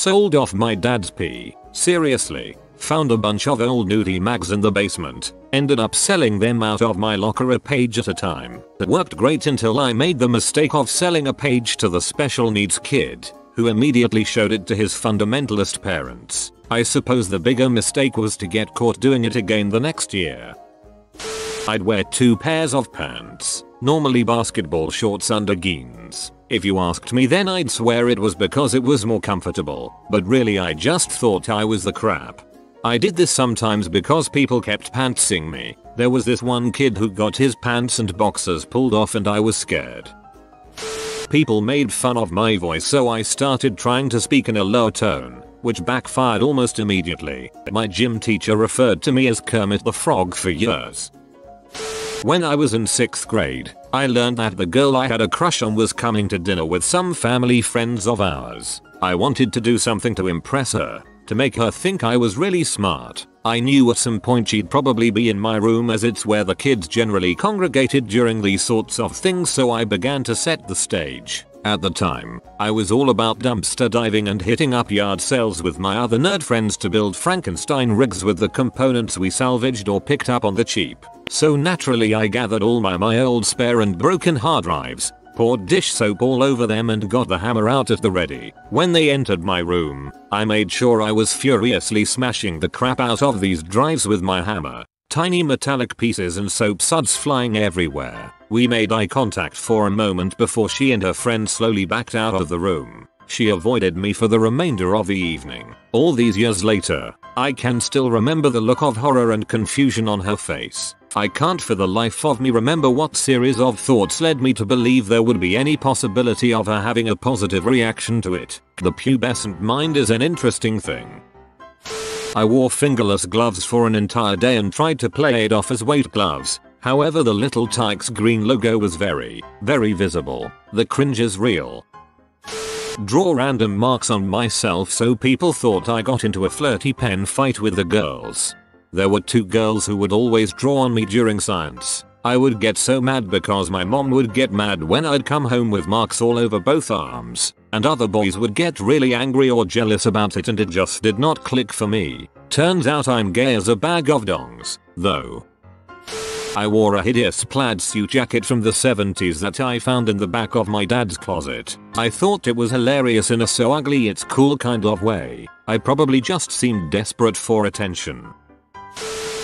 Sold off my dad's pee, seriously, found a bunch of old nudie mags in the basement, ended up selling them out of my locker a page at a time. It worked great until I made the mistake of selling a page to the special needs kid, who immediately showed it to his fundamentalist parents. I suppose the bigger mistake was to get caught doing it again the next year. I'd wear two pairs of pants, normally basketball shorts under jeans. If you asked me then I'd swear it was because it was more comfortable, but really I just thought I was the crap. I did this sometimes because people kept pantsing me. There was this one kid who got his pants and boxers pulled off and I was scared. People made fun of my voice so I started trying to speak in a lower tone, which backfired almost immediately. My gym teacher referred to me as Kermit the Frog for years. When I was in 6th grade, I learned that the girl I had a crush on was coming to dinner with some family friends of ours. I wanted to do something to impress her, to make her think I was really smart. I knew at some point she'd probably be in my room as it's where the kids generally congregated during these sorts of things so I began to set the stage. At the time, I was all about dumpster diving and hitting up yard sales with my other nerd friends to build Frankenstein rigs with the components we salvaged or picked up on the cheap. So naturally I gathered all my, my old spare and broken hard drives, poured dish soap all over them and got the hammer out at the ready. When they entered my room, I made sure I was furiously smashing the crap out of these drives with my hammer. Tiny metallic pieces and soap suds flying everywhere. We made eye contact for a moment before she and her friend slowly backed out of the room. She avoided me for the remainder of the evening. All these years later, I can still remember the look of horror and confusion on her face. I can't for the life of me remember what series of thoughts led me to believe there would be any possibility of her having a positive reaction to it. The pubescent mind is an interesting thing. I wore fingerless gloves for an entire day and tried to play it off as weight gloves. However the Little Tikes green logo was very, very visible. The cringe is real. Draw random marks on myself so people thought I got into a flirty pen fight with the girls. There were two girls who would always draw on me during science. I would get so mad because my mom would get mad when I'd come home with marks all over both arms, and other boys would get really angry or jealous about it and it just did not click for me. Turns out I'm gay as a bag of dongs, though. I wore a hideous plaid suit jacket from the 70s that I found in the back of my dad's closet. I thought it was hilarious in a so ugly it's cool kind of way. I probably just seemed desperate for attention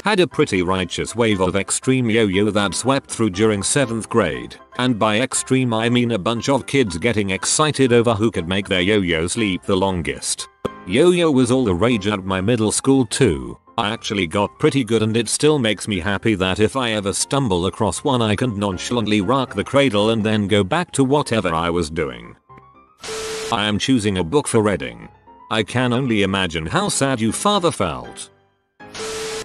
had a pretty righteous wave of extreme yo-yo that swept through during 7th grade, and by extreme I mean a bunch of kids getting excited over who could make their yo-yo sleep the longest. Yo-yo was all the rage at my middle school too. I actually got pretty good and it still makes me happy that if I ever stumble across one I can nonchalantly rock the cradle and then go back to whatever I was doing. I am choosing a book for reading. I can only imagine how sad you father felt.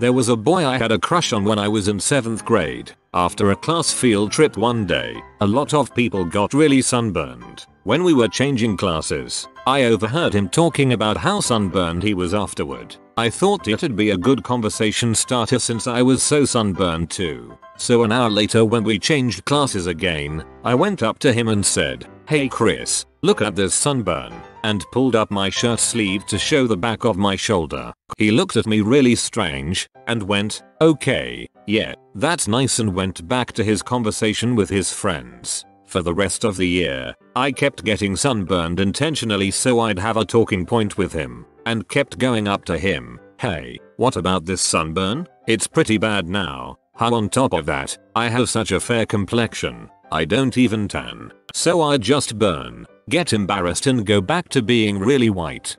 There was a boy I had a crush on when I was in 7th grade. After a class field trip one day, a lot of people got really sunburned. When we were changing classes, I overheard him talking about how sunburned he was afterward. I thought it'd be a good conversation starter since I was so sunburned too. So an hour later when we changed classes again, I went up to him and said, Hey Chris, look at this sunburn, and pulled up my shirt sleeve to show the back of my shoulder. He looked at me really strange, and went, okay, yeah, that's nice and went back to his conversation with his friends. For the rest of the year, I kept getting sunburned intentionally so I'd have a talking point with him, and kept going up to him, hey, what about this sunburn? It's pretty bad now. How on top of that, I have such a fair complexion, I don't even tan. So I just burn, get embarrassed and go back to being really white.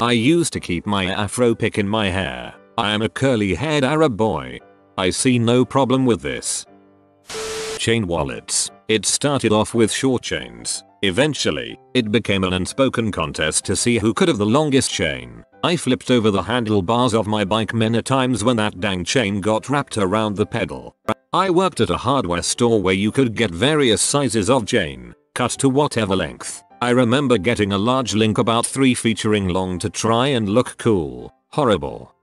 I used to keep my afro pick in my hair. I am a curly haired Arab boy. I see no problem with this. Chain wallets. It started off with short chains. Eventually, it became an unspoken contest to see who could have the longest chain. I flipped over the handlebars of my bike many times when that dang chain got wrapped around the pedal. I worked at a hardware store where you could get various sizes of chain, cut to whatever length. I remember getting a large link about 3 featuring long to try and look cool. Horrible.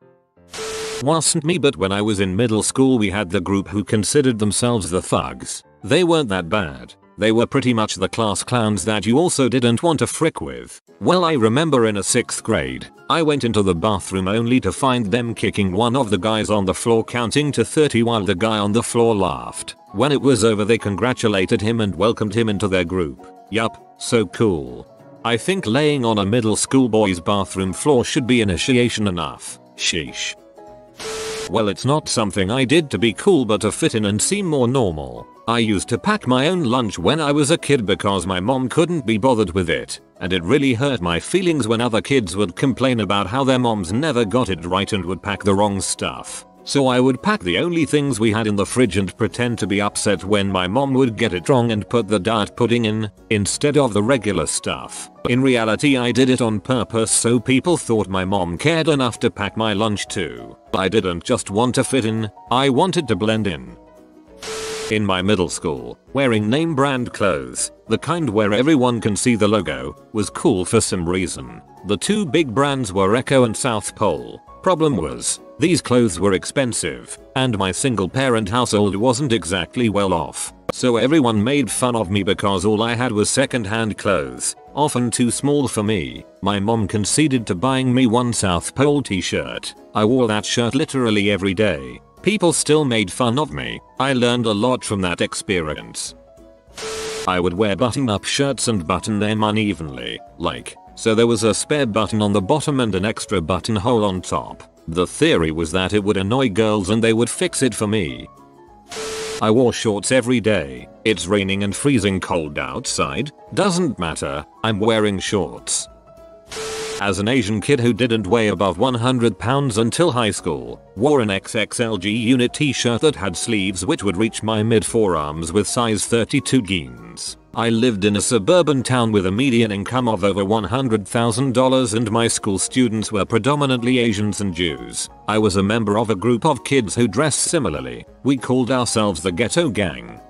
Wasn't me but when I was in middle school we had the group who considered themselves the thugs. They weren't that bad. They were pretty much the class clowns that you also didn't want to frick with. Well I remember in a 6th grade, I went into the bathroom only to find them kicking one of the guys on the floor counting to 30 while the guy on the floor laughed. When it was over they congratulated him and welcomed him into their group. Yup, so cool. I think laying on a middle school boy's bathroom floor should be initiation enough. Sheesh. Well it's not something I did to be cool but to fit in and seem more normal. I used to pack my own lunch when I was a kid because my mom couldn't be bothered with it, and it really hurt my feelings when other kids would complain about how their moms never got it right and would pack the wrong stuff. So I would pack the only things we had in the fridge and pretend to be upset when my mom would get it wrong and put the diet pudding in, instead of the regular stuff. In reality I did it on purpose so people thought my mom cared enough to pack my lunch too. I didn't just want to fit in, I wanted to blend in. In my middle school, wearing name brand clothes, the kind where everyone can see the logo, was cool for some reason. The two big brands were Ecko and South Pole. Problem was, these clothes were expensive, and my single parent household wasn't exactly well off. So everyone made fun of me because all I had was second hand clothes, often too small for me. My mom conceded to buying me one South Pole t-shirt. I wore that shirt literally every day. People still made fun of me. I learned a lot from that experience. I would wear button up shirts and button them unevenly, like, so there was a spare button on the bottom and an extra buttonhole on top. The theory was that it would annoy girls and they would fix it for me. I wore shorts every day. It's raining and freezing cold outside. Doesn't matter, I'm wearing shorts. As an Asian kid who didn't weigh above 100 pounds until high school, wore an XXL G unit t-shirt that had sleeves which would reach my mid forearms with size 32 jeans. I lived in a suburban town with a median income of over $100,000 and my school students were predominantly Asians and Jews. I was a member of a group of kids who dressed similarly. We called ourselves the Ghetto Gang.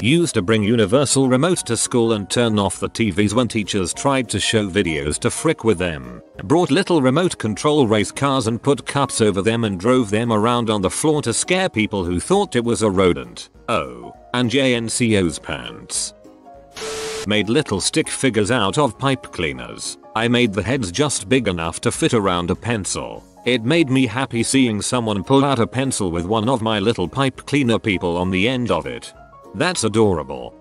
Used to bring universal remote to school and turn off the TVs when teachers tried to show videos to frick with them. Brought little remote control race cars and put cups over them and drove them around on the floor to scare people who thought it was a rodent. Oh, and JNCO's pants. Made little stick figures out of pipe cleaners. I made the heads just big enough to fit around a pencil. It made me happy seeing someone pull out a pencil with one of my little pipe cleaner people on the end of it. That's adorable.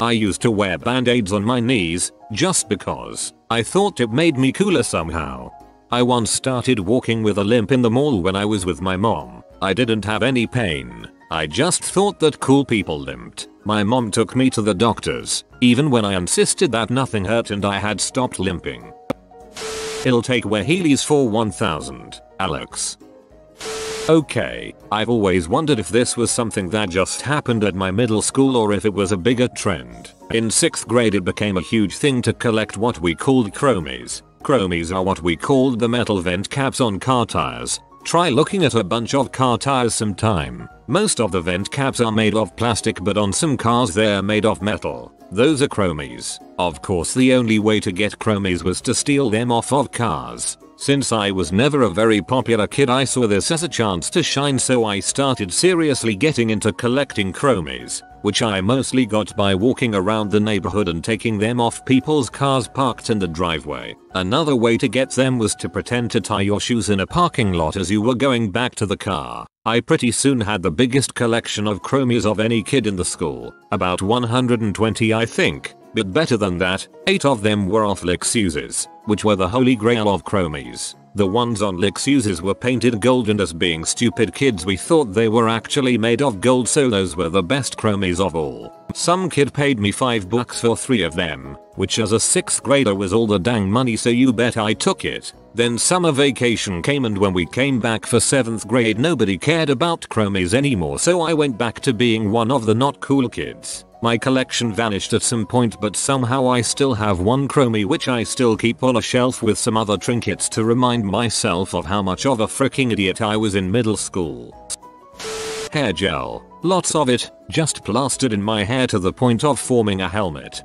I used to wear band-aids on my knees, just because. I thought it made me cooler somehow. I once started walking with a limp in the mall when I was with my mom. I didn't have any pain. I just thought that cool people limped. My mom took me to the doctors, even when I insisted that nothing hurt and I had stopped limping. It'll take wear Heelys for 1000, Alex. Okay, I've always wondered if this was something that just happened at my middle school or if it was a bigger trend. In 6th grade it became a huge thing to collect what we called chromies. Chromies are what we called the metal vent caps on car tires, Try looking at a bunch of car tires sometime. Most of the vent caps are made of plastic but on some cars they're made of metal. Those are chromies. Of course the only way to get chromies was to steal them off of cars. Since I was never a very popular kid I saw this as a chance to shine so I started seriously getting into collecting chromies, which I mostly got by walking around the neighborhood and taking them off people's cars parked in the driveway. Another way to get them was to pretend to tie your shoes in a parking lot as you were going back to the car. I pretty soon had the biggest collection of chromies of any kid in the school, about 120 I think, but better than that, 8 of them were off Lexuses, which were the holy grail of chromies. The ones on Lexuses were painted gold and as being stupid kids we thought they were actually made of gold so those were the best chromies of all. Some kid paid me 5 bucks for 3 of them, which as a 6th grader was all the dang money so you bet I took it. Then summer vacation came and when we came back for 7th grade nobody cared about chromies anymore so I went back to being one of the not cool kids. My collection vanished at some point but somehow I still have one chromie which I still keep on a shelf with some other trinkets to remind myself of how much of a freaking idiot I was in middle school. Hair gel. Lots of it, just plastered in my hair to the point of forming a helmet.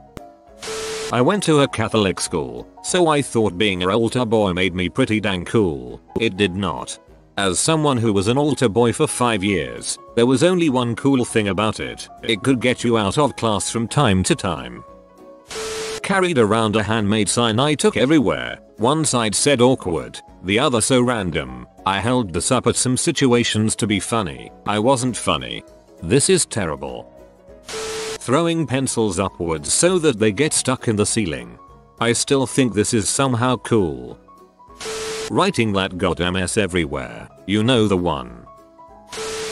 I went to a Catholic school, so I thought being a altar boy made me pretty dang cool. It did not. As someone who was an altar boy for 5 years, there was only one cool thing about it. It could get you out of class from time to time. Carried around a handmade sign I took everywhere. One side said awkward, the other so random. I held this up at some situations to be funny. I wasn't funny. This is terrible. Throwing pencils upwards so that they get stuck in the ceiling. I still think this is somehow cool. Writing that goddamn S everywhere. You know the one.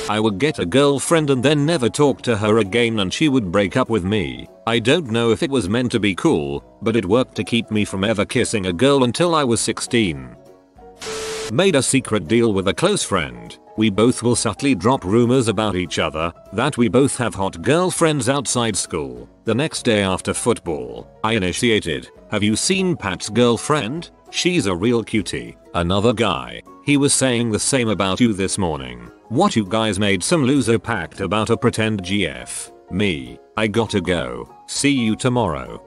I would get a girlfriend and then never talk to her again and she would break up with me. I don't know if it was meant to be cool, but it worked to keep me from ever kissing a girl until I was 16. Made a secret deal with a close friend. We both will subtly drop rumors about each other, that we both have hot girlfriends outside school. The next day after football, I initiated, have you seen Pat's girlfriend? She's a real cutie. Another guy. He was saying the same about you this morning. What you guys made some loser pact about a pretend GF. Me. I gotta go. See you tomorrow.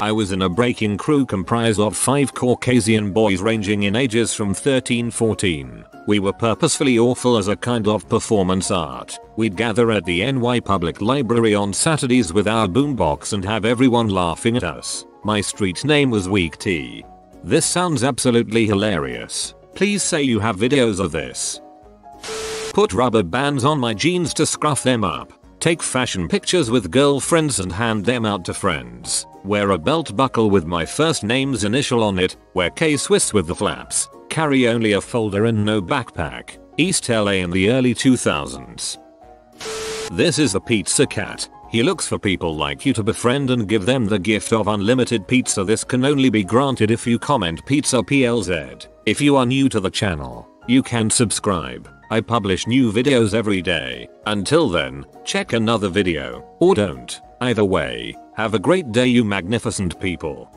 I was in a breaking crew comprised of 5 Caucasian boys ranging in ages from 13-14. We were purposefully awful as a kind of performance art. We'd gather at the NY Public Library on Saturdays with our boombox and have everyone laughing at us. My street name was Weak Tea. This sounds absolutely hilarious. Please say you have videos of this. Put rubber bands on my jeans to scruff them up. Take fashion pictures with girlfriends and hand them out to friends. Wear a belt buckle with my first name's initial on it. Wear K-Swiss with the flaps. Carry only a folder and no backpack. East LA in the early 2000s. This is the pizza cat. He looks for people like you to befriend and give them the gift of unlimited pizza. This can only be granted if you comment pizza PLZ. If you are new to the channel, you can subscribe. I publish new videos every day. Until then, check another video, or don't. Either way, have a great day you magnificent people.